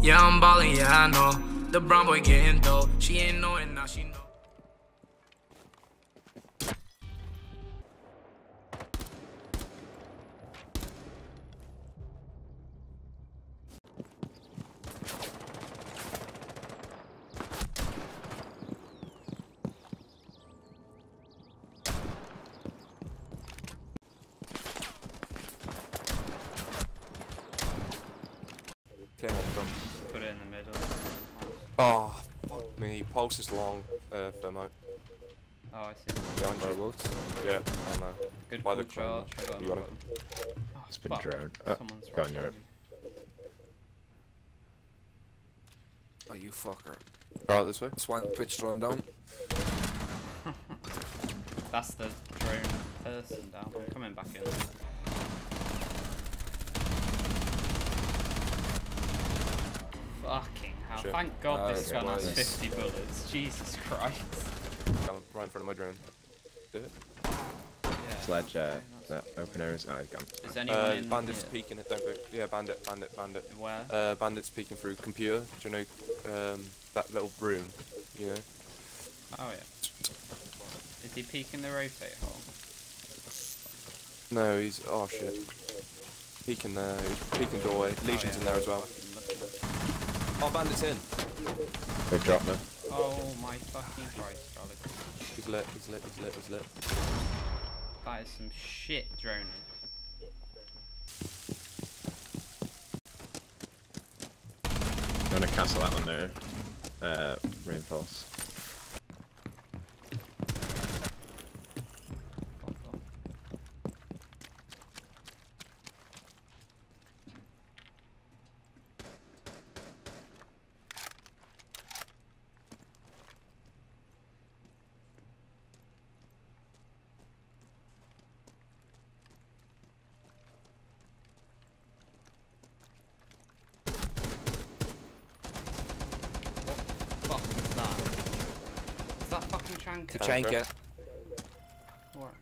Yeah, I'm ballin', yeah, I know. The brown boy getting dope. She ain't know it, now she know. Okay, hold on. Put it in the middle. Oh, fuck me. Pulse is long, uh, thermo. Oh, I see. Behind you. Yeah, I know. Good By the pull charge. corner. I got You got it. Oh, It's been fuck. drone. Uh, Someone's go right on Europe. Oh, you fucker. Right, this way. Swipe pitch drone down. That's the drone person down. I'm coming back in. Fucking. Shit. Thank God Uh, this okay, gun has 50 bullets. Jesus Christ. Down, right in front of my drone. Did it? Yeah. Sledge, uh, that open areas. Oh, he's gone. Is anyone Uh, in bandits here? peeking it, don't go. Yeah, bandit, bandit, bandit. Where? Uh, bandits peeking through computer. Do you know, um, that little room? You know? Oh yeah. Is he peeking the rotate hole? No, he's, oh shit. Peeking there, he's peeking doorway. Lesion's Oh, yeah. in there as well. Fucking looking. Oh, bandit's in. They've dropped them. Oh my fucking Christ, Charlie. He's lit, he's lit, he's lit, he's lit. That is some shit droning. I'm gonna cancel that one there. Uh, reinforce. Fuck off. What the fuck is that? Is that fucking Chanka? Tachanka. What?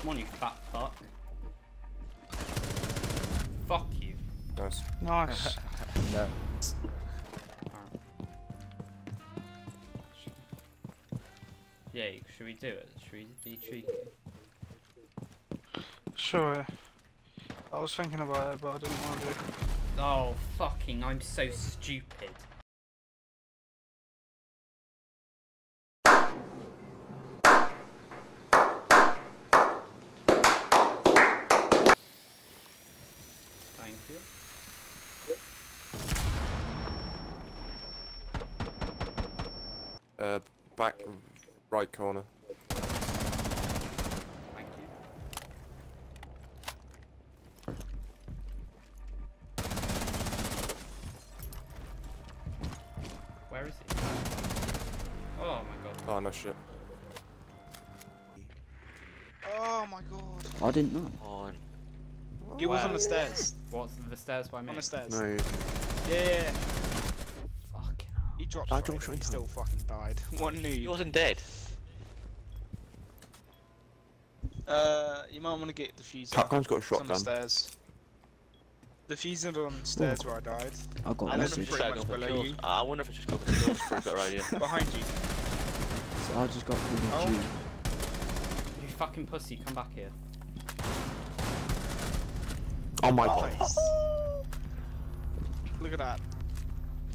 Come on, you fat fuck. Fuck you. Nice. Nice. No. Alright. Yeah, should we do it? Should we be cheeky? sure. I was thinking about it, but I didn't want to. Oh, fucking, I'm so stupid. Thank you. Uh, back right corner. Thank you. Where is he? Oh my god. Oh, no shit. Oh my god. I didn't know. He was on the stairs. What's the stairs by me? On the stairs. No. Yeah, yeah, yeah. Fucking dropped I straight dropped and he still fucking died. One He new. wasn't dead. Uh, you might want to get the fuse. Kapkan's got a It's on the shotgun. stairs. The fuse is on the stairs where I died. I got a message. pretty much below kills. you. I wonder if it's just got for kills for a better idea. Behind you. So I just got through the Oh. You fucking pussy, come back here. Oh my god. Look at that.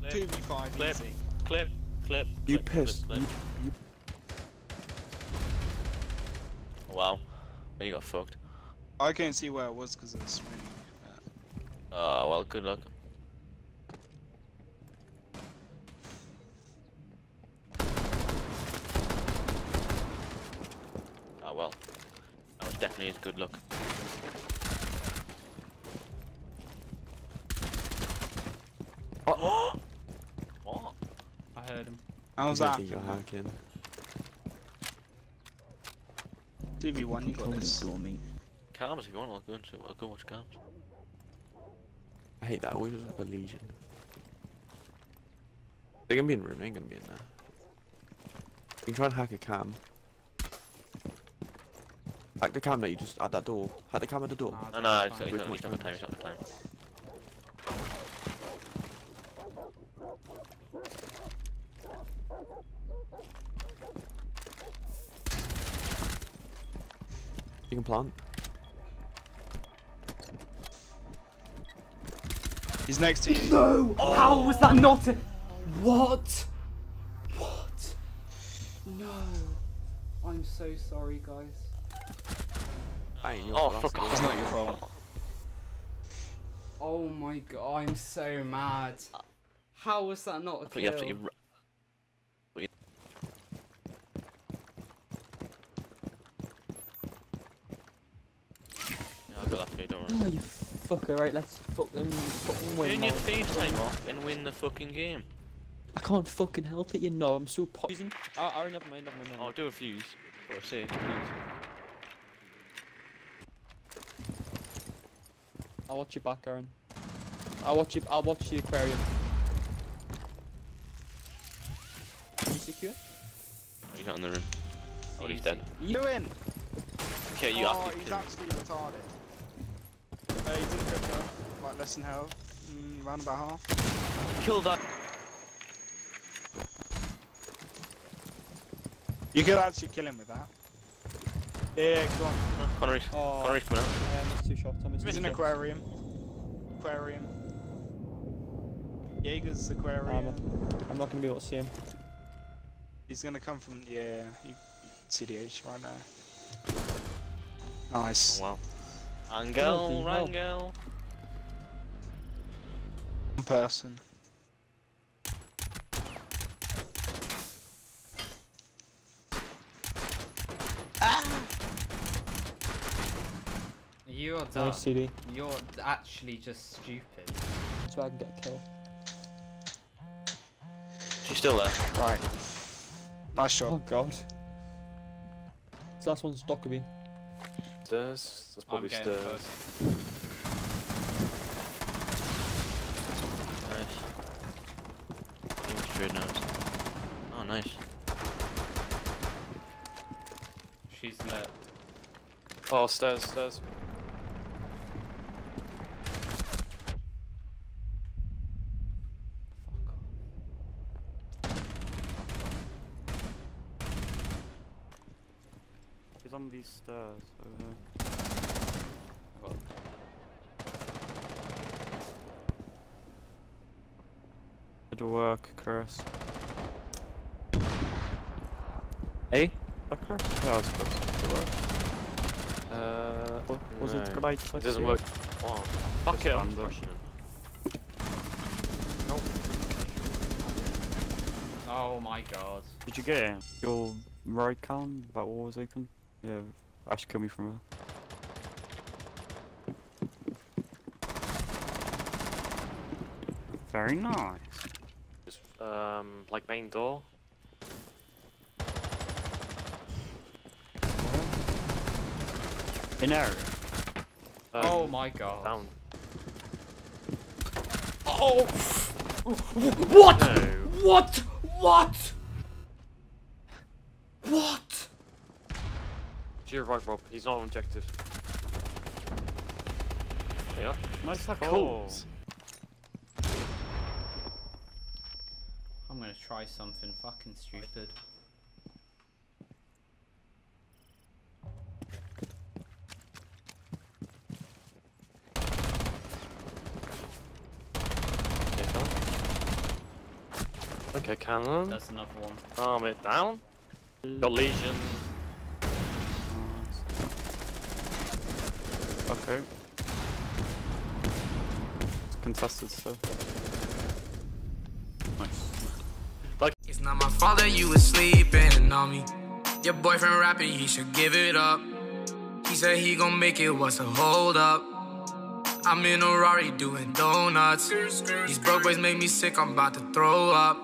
2v5 easy. Clip, clip. You clip, clip, pissed. clip. You, you, Wow. Then you got fucked. I can't see where it was because it was really. Uh, Oh, well, good luck. Oh, well. That was definitely his good luck. Oh. What? I heard him. how's you that? think you're hacking. 2v1, you got this. ignore me. Calms if you want, I'll go, into, I'll go watch Calms. I hate that. Always like a Lesion. They're gonna be in room. They ain't gonna be in there. You can try and hack a cam. Hack the camera, you just at that door. Hack the camera at the door. No, no, that's it's, it's, it's not the time, it's not the time. You can plant. He's next to you. No! Oh. How was that not a... What? What? No. I'm so sorry, guys. Ain't your Oh, fuck that's It's not your fault. Oh my god, I'm so mad. How was that not a But you have to. kill? You, but you, yeah, I've got that for you, don't worry. Oh, you fucker, right, let's fucking, fucking win. Turn your now. FaceTime off and win the fucking game. I can't fucking help it, you know, I'm so poisoned. Oh, oh, never mind, never mind, never I'll mind. do a fuse. For a sake, please. I'll watch your back, Aaron. I'll watch you, I'll watch the aquarium. You secure? Oh, he's not in the room. Oh, he's dead. You Doing? Okay, you oh, have to oh, he's actually retarded. Uh, he's in crypto. Like less than health. Mm, around about half. Kill that. You could actually kill him with that. Yeah, go on. Connery's, Oh. Connery's coming out. Yeah, I missed two shots, I missed He's two in shots. aquarium. Aquarium. Jaeger's Um, aquarium. I'm not gonna be able to see him. He's gonna come from yeah, you, CDH right now. Nice. Oh, wow. Bloody Angel, hell. Rangel. One person. Ah! You're dumb. Nice CD. You're actually just stupid. So I can get a kill. She's still there. Right. Nice Oh shot. god. This last one's Dokkaebi. Stairs. That's I'm probably stairs. Nice. Straight nose. Oh, nice. She's lit. Oh, stairs, stairs. He's on these stairs over here. It'll work, Chris. Hey? That Chris? Yeah, it's Chris. It'll work. Uh, Wa- Was it no. good idea? It doesn't work. Oh, fuck Just it. I'm random. rushing him. Oh my god. Did you get it? Your right cam? That wall was open? Yeah, actually kill me from here. Very nice. Just, um, like main door. In area. Um, oh my god. Down. Oh! What? No. What? What? What? To your right, Rob. He's not on objective. Yeah. Nice Cool. calls. I'm gonna try something fucking stupid. Okay, cannon. There's another one. Arm it down. Got Lesion. It's contested stuff. Nice. It's not my fault that you was sleeping on me. Your boyfriend rapping, he should give it up. He said he gon' make it, what's a hold up? I'm in a Rari doing donuts. These broke boys make me sick, I'm about to throw up.